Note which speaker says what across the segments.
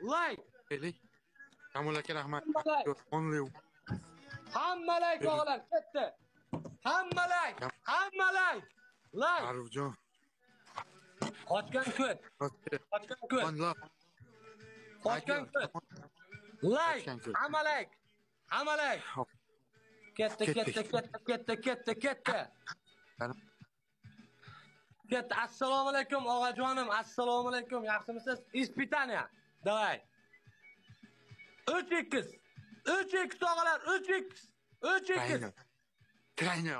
Speaker 1: like!
Speaker 2: Eli. Kamol aka rahmat. Only
Speaker 1: hamma like o'g'illar ketdi hamma like hamma like. Like.
Speaker 2: Arifjon.
Speaker 1: qochgan ko't qochgan ko't qochgan ko't like. Hamma like. Hamma like. Ketdi ketdi ketdi ketdi ketdi ketdi ketdi assalomu alaykum og'ajonim assalomu alaykum. Yaxshimisiz? Испытание давай uch ikkiz uch ikkiz og'alar uch ikkiz uch ikkiz
Speaker 2: Trainer. Trainer.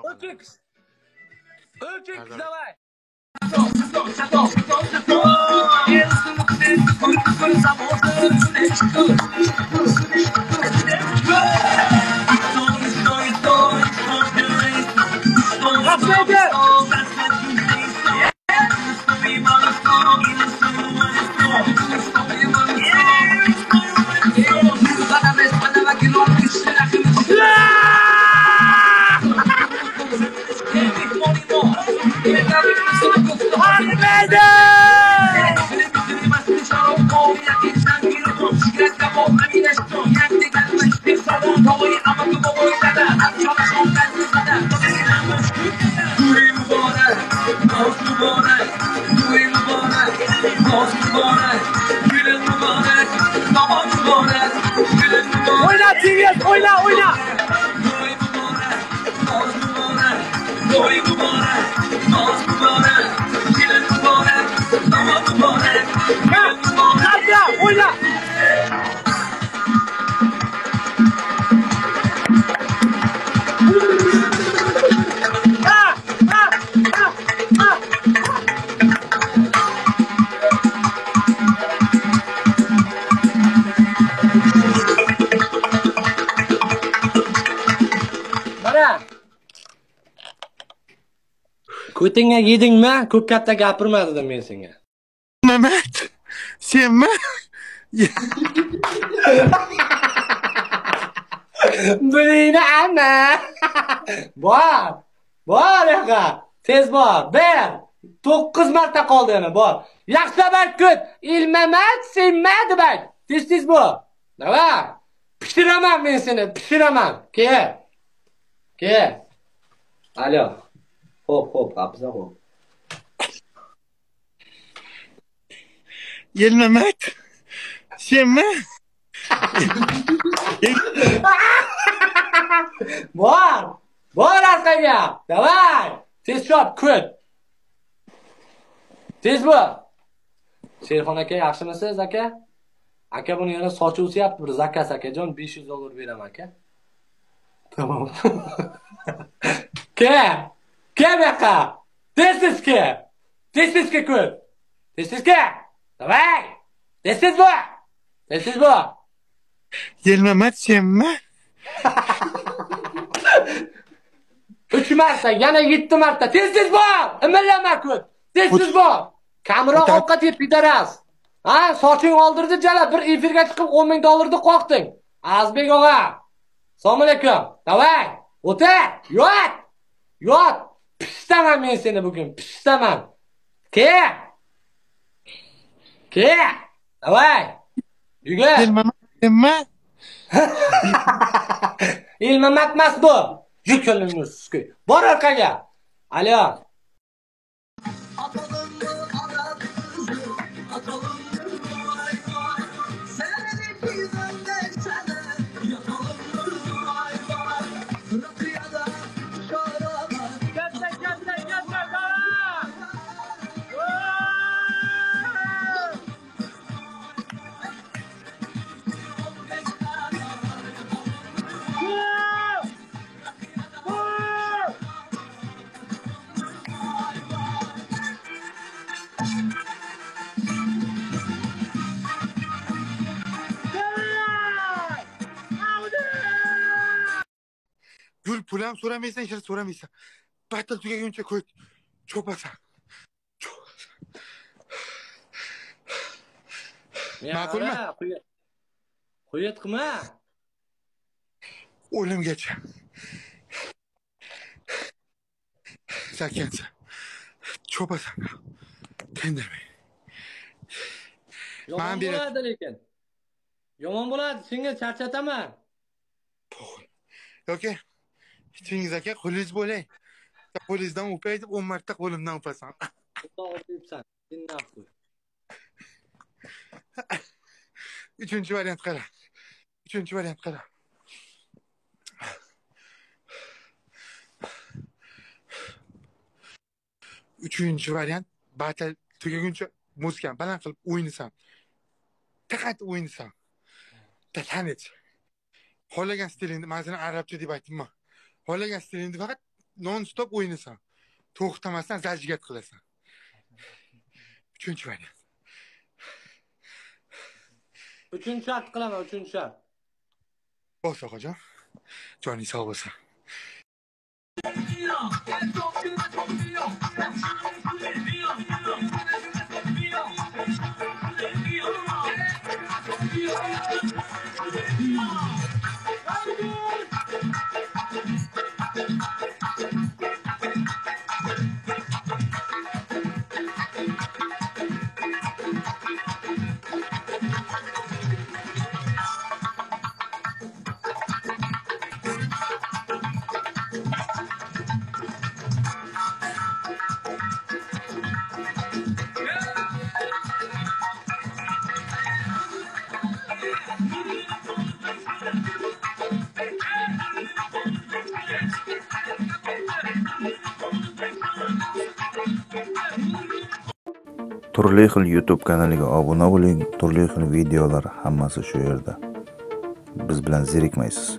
Speaker 1: Uch ikkiz uch ikkiz
Speaker 2: Pardon.
Speaker 1: давай Ko'tingga yedingmi? Ko'p katta gapirma dedim men senga.
Speaker 2: Mehmet. Senmi?
Speaker 1: Buningni amma. Bor. Bor yoqa. Tez bor. Ber. 9 marta qoldi yana bor. Yaxshilab ayt ko't. Ilmamat, senma deb ayt. Tez tez bor. Davay. Pishiraman men seni, pishiraman. Kel. Kel. Alo. Hop, hop, qabza hop.
Speaker 2: Yel Mehmet. Senmi?
Speaker 1: Bor. Bor orqaga. Davay. Tez chop, ko't. Tez bor. Sherxon aka, yaxshimisiz aka? Aka buni yana sochi o'syapti bir zakaz akajon 500 dollar beraman aka. Tamam. Ke? Ke bu yoqqa? Tez-tez ke. Tez-tez ke ko't. Tez-tez ke. Davay. Tez-tez bor. Tez-tez bor.
Speaker 2: Yel Mehmet senmi?
Speaker 1: 3 marta, yana 7 marta. Tez-tez bor. Imillama ko't. Tez-tez bor. Kamroq ovqat yeb pidaras. Ha, soching oldirdi jala bir efirga chiqib 10 ming dollarni qoqding. Azbek og'a. Assalomu alaykum. Davay. O'tir. Yot. Yot. Pishtaman men seni bugun. Pishtaman. Ke. Yugur.
Speaker 2: Yel Mehmet senmi?
Speaker 1: Ilmamat emas bu. Yukulingni suski. Bor orqaga. Alo.
Speaker 2: Pulam so'ramaysan, hech narsa so'ramaysan. Battal tugaguncha ko'y cho'pasan. Ma'qulmi?
Speaker 1: Quyet qilma.
Speaker 2: O'limgacha. Sakansa. Cho'pasan. Tindirmay. Man
Speaker 1: bo'ladi lekin. Yomon bo'ladi, senga charchataman.
Speaker 3: yoki Chingiz aka qo'lingiz bo'lay. Qo'lingizdan o'pay deb o'n marta qo'limdan o'pasan. Uchinchi variant qara. Uchinchi variant qara. Uchinchi variant batal tugaguncha muzikani baland qilib o'ynasan faqat o'ynasan tanit xohlagan stilingni man seni arabcha deb aytibman حالا گسترین دی فقط نون ستوب اوی نسا توخت هم هستن
Speaker 1: زجگت خلستن چون چون چون
Speaker 3: چون چون باش آقا جان. جانی سا باسا Thank you.
Speaker 4: Turli xil youtube kanaliga obuna bo'ling. Turli xil videolar hammasi shu yerda. Biz bilan zerikmaysiz.